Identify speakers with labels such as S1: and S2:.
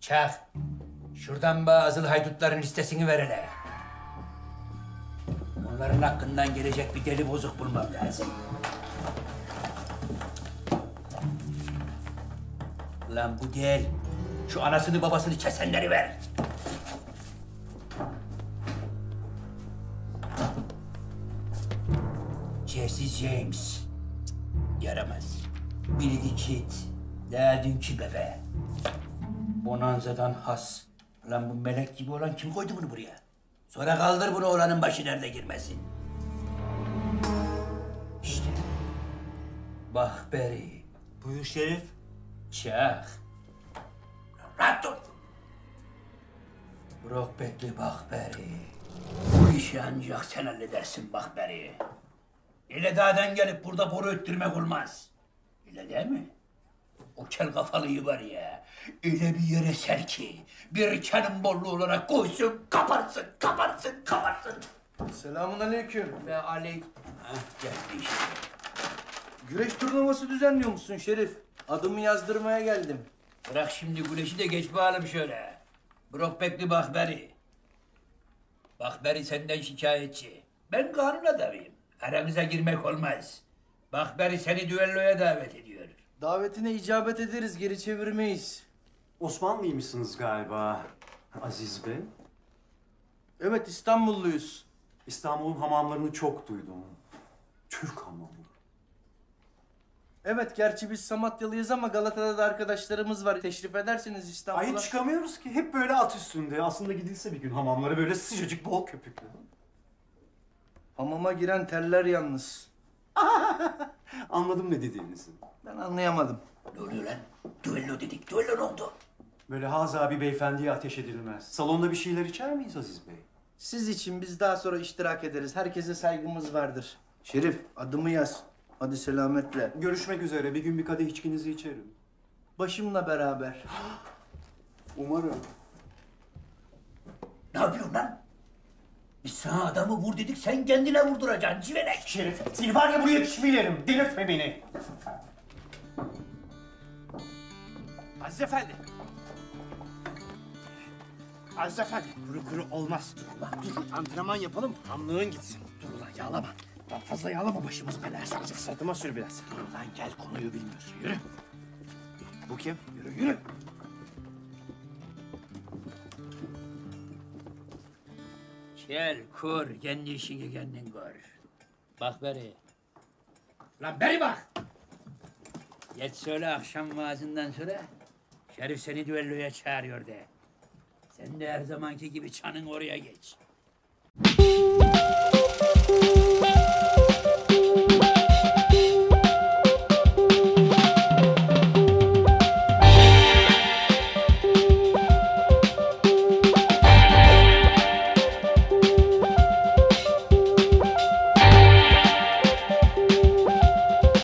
S1: Çak. Şuradan bazı haydutların listesini ver hele. Onların hakkından gelecek bir deli bozuk bulmam lazım. Lan bu değil. Şu anasını babasını kesenleri ver. Jesse James. Yaramaz. Billy Kid. Daha dünkü bebe. Bonanza'dan has. Lan bu melek gibi olan kim koydu bunu buraya? Sonra kaldır bunu oğlanın başı nerede girmesin. İşte. Bak beri.
S2: Buyur Şerif.
S1: Çak. Rahat dur. Brockback'li Bakberi. Bu işi ancak sen halledersin Bakberi. İle dağdan gelip burada boru öttürmek olmaz. İle değil mi? O kel kafalıyı var ya, öyle bir yere ser ki, bir cannonball'lu olarak koysun, kaparsın, kaparsın, kaparsın.
S3: Selamun aleyküm.
S1: Ve aleyk... Hah, geldi işte.
S3: Güreş turnuvası düzenliyor musun Şerif? Adımı yazdırmaya geldim.
S1: Bırak şimdi güneşi de geç bağalım şöyle. Brockback'li Bakberi. Bakberi senden şikayetçi. Ben kanun adamıyım. Aramıza girmek olmaz. Bakberi seni düelloya davet ediyor.
S3: Davetine icabet ederiz, geri çevirmeyiz.
S2: Osmanlıymışsınız galiba Aziz Bey.
S3: Evet, İstanbulluyuz.
S2: İstanbul'un hamamlarını çok duydum. Türk hamamı.
S3: Evet, gerçi biz Samatyalıyız ama Galata'da da arkadaşlarımız var. Teşrif ederseniz
S2: Ay
S3: İstanbul'a.
S2: hiç çıkamıyoruz ki. Hep böyle at üstünde. Aslında gidilse bir gün hamamlara böyle sıcacık bol köpüklü.
S3: Hamama giren teller yalnız.
S2: Anladım ne dediğinizi.
S3: Ben anlayamadım.
S1: Ne oluyor lan? Düello dedik. Düello ne oldu?
S2: Böyle Haza bir beyefendiye ateş edilmez. Salonda bir şeyler içer miyiz Aziz Bey?
S3: Siz için biz daha sonra iştirak ederiz. Herkese saygımız vardır. Şerif, adımı yaz. Hadi selametle.
S2: Görüşmek üzere. Bir gün bir kadeh içkinizi içerim.
S3: Başımla beraber.
S2: Umarım.
S1: Ne yapıyorsun lan? Biz sana adamı vur dedik, sen kendine vurduracaksın civelek.
S2: Şerif, seni var ya buraya yetişmelerim. Delirtme beni.
S4: Aziz Efendi. Aziz Efendi. Kuru kuru olmaz. Dur ulan dur. Antrenman yapalım. Hamlığın gitsin. Dur ulan yağlama. Daha fazla yağlama başımız belaya sokacak. Sırtıma sür biraz. Dur ulan gel konuyu bilmiyorsun. Yürü. Bu kim? Yürü yürü.
S1: Gel kur, kendi işini kendin gör. Bak beri. Lan beri bak! Geç söyle akşam vaazından sonra. Şerif seni düelloya çağırıyor de. Sen de her zamanki gibi çanın oraya geç.